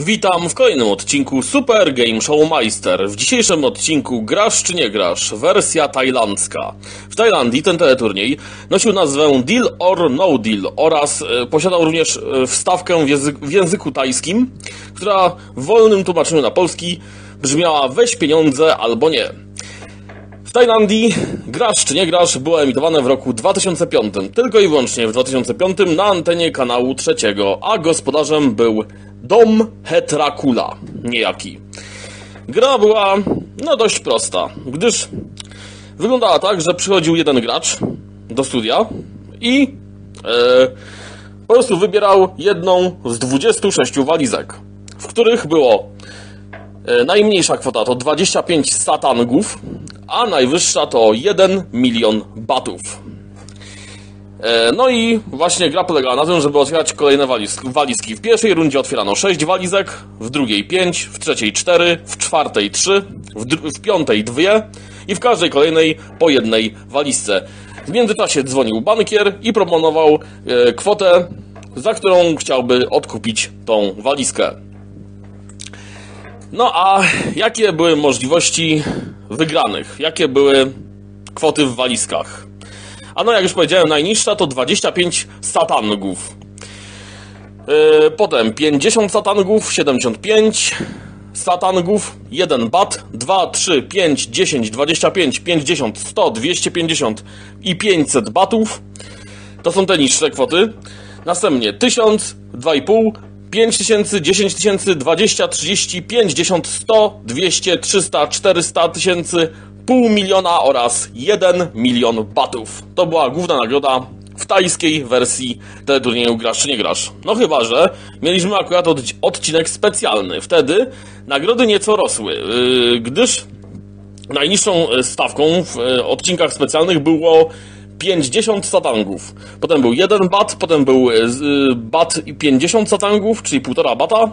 Witam w kolejnym odcinku Super Game Show Meister. W dzisiejszym odcinku Grasz czy nie grasz? Wersja tajlandzka. W Tajlandii ten teleturniej nosił nazwę Deal or No Deal oraz e, posiadał również e, wstawkę w, w języku tajskim, która w wolnym tłumaczeniu na polski brzmiała weź pieniądze albo nie. W Tajlandii Grasz czy nie grasz było emitowane w roku 2005, tylko i wyłącznie w 2005 na antenie kanału trzeciego, a gospodarzem był Dom Hetrakula, niejaki. Gra była no dość prosta, gdyż wyglądała tak, że przychodził jeden gracz do studia i e, po prostu wybierał jedną z 26 walizek, w których było e, najmniejsza kwota to 25 satangów, a najwyższa to 1 milion batów. E, No i właśnie gra polegała na tym, żeby otwierać kolejne waliz walizki. W pierwszej rundzie otwierano 6 walizek, w drugiej 5, w trzeciej 4, w czwartej 3, w, w piątej 2 i w każdej kolejnej po jednej walizce. W międzyczasie dzwonił bankier i proponował e, kwotę, za którą chciałby odkupić tą walizkę. No a jakie były możliwości wygranych? Jakie były kwoty w walizkach? A no, jak już powiedziałem, najniższa to 25 satangów. Yy, potem 50 satangów, 75 satangów, 1 bat, 2, 3, 5, 10, 25, 50, 100, 250 i 500 batów. To są te niższe kwoty. Następnie 1000, 2,5, 5000, 10 tysięcy, 20, 30, 50, 100, 200, 300, 400 tysięcy, pół miliona oraz 1 milion batów. To była główna nagroda w tajskiej wersji teleturnieju Grasz czy nie grasz. No chyba, że mieliśmy akurat odc- odcinek specjalny. Wtedy nagrody nieco rosły, yy, gdyż najniższą stawką w e, odcinkach specjalnych było 50 satangów. Potem był 1 bat, potem był e, y, bat i 50 satangów, czyli 1,5 bata.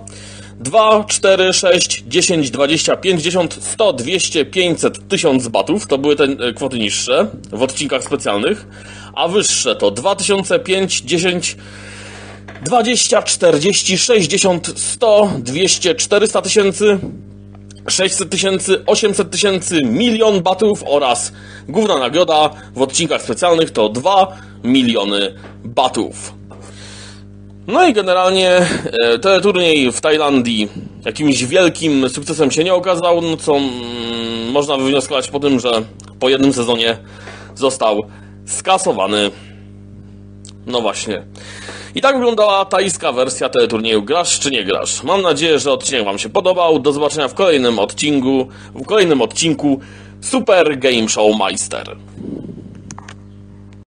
2, 4, 6, 10, 20, 50, 100, 200, 500, 1000 batów. To były te e, kwoty niższe w odcinkach specjalnych. A wyższe to 2005, 10, 20, 40, 60, 100, 200, 400 tysięcy, 600 tysięcy, 800 tysięcy, milion batów oraz główna nagroda w odcinkach specjalnych to 2 miliony batów. No i generalnie e, teleturniej w Tajlandii jakimś wielkim sukcesem się nie okazał, no co mm, można wywnioskować po tym, że po jednym sezonie został skasowany. No właśnie. I tak wyglądała tajska wersja teleturnieju Grasz czy nie grasz? Mam nadzieję, że odcinek Wam się podobał. Do zobaczenia w kolejnym odcinku, w kolejnym odcinku Super Game Show Meister.